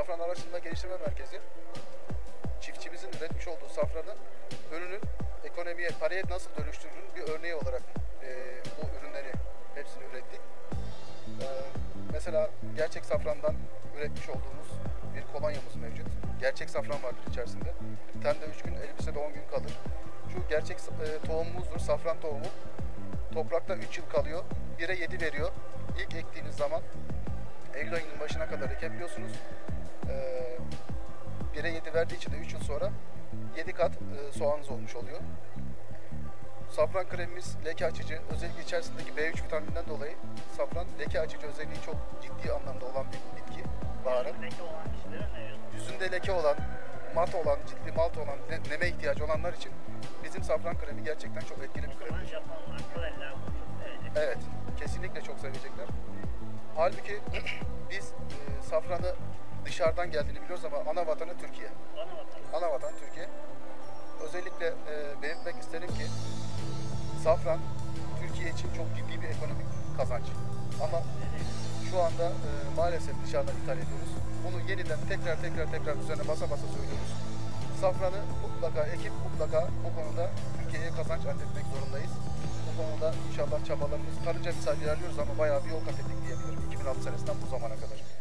Safran Araştırma Geliştirme Merkezi çiftçimizin üretmiş olduğu safranı ürünün ekonomiye, paraya nasıl dönüştürülür bir örneği olarak e, bu ürünleri hepsini ürettik. E, mesela gerçek safrandan üretmiş olduğumuz bir kolonyamız mevcut. Gerçek safran vardır içerisinde. Tende 3 gün, elbisede 10 gün kalır. Şu gerçek e, tohumumuzdur, safran tohumu. Toprakta 3 yıl kalıyor. 1'e 7 veriyor. İlk ektiğiniz zaman Eylül ayının başına kadar ekebiliyorsunuz. 1'e 7 verdiği için de 3 yıl sonra 7 kat e, soğanınız olmuş oluyor. Safran kremimiz leke açıcı. Özellikle içerisindeki B3 vitamininden dolayı safran leke açıcı özelliği çok ciddi anlamda olan bir bitki. Baharat. Yüzünde leke olan, mat olan, ciltli malt olan, ne- neme ihtiyacı olanlar için bizim safran kremi gerçekten çok etkili bir krem. Evet, kesinlikle çok sevecekler. Halbuki biz e, safranı dışarıdan geldiğini biliyoruz ama ana vatanı Türkiye. Ana vatan. Ana vatan Türkiye. Özellikle e, belirtmek isterim ki safran Türkiye için çok ciddi bir ekonomik kazanç. Ama şu anda e, maalesef dışarıdan ithal ediyoruz. Bunu yeniden tekrar tekrar tekrar üzerine basa basa söylüyoruz. Safranı mutlaka ekip mutlaka bu konuda Türkiye'ye kazanç elde etmek zorundayız. Bu konuda inşallah çabalarımız karınca misal ilerliyoruz ama bayağı bir yol kat ettik diyebilirim 2006 senesinden bu zamana kadar.